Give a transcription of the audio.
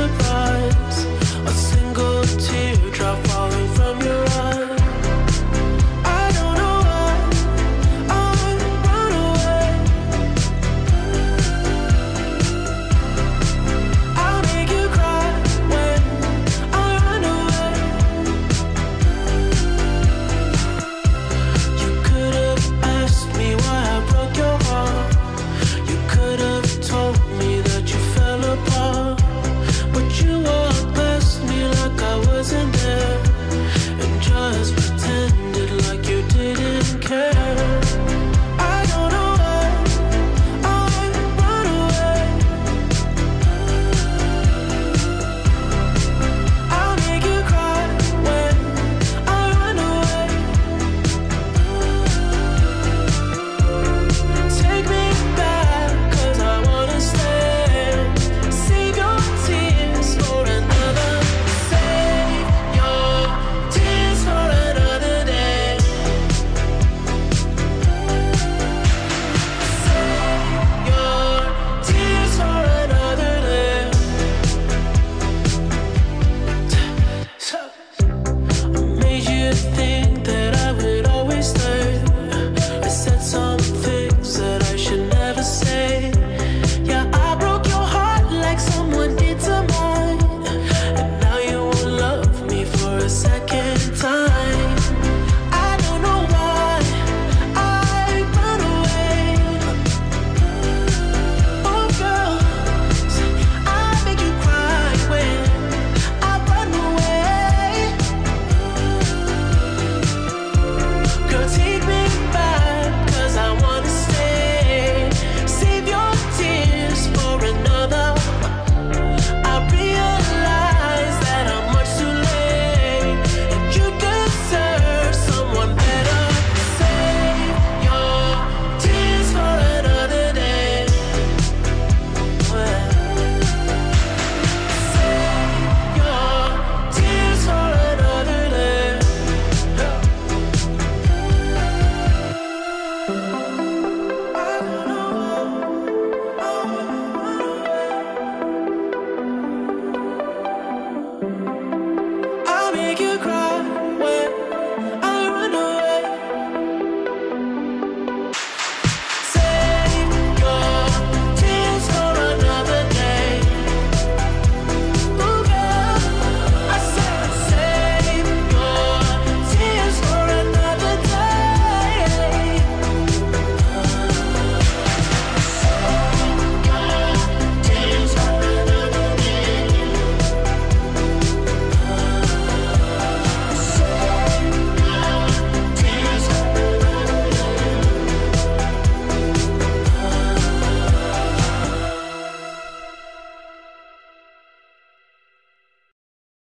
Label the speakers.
Speaker 1: surprise.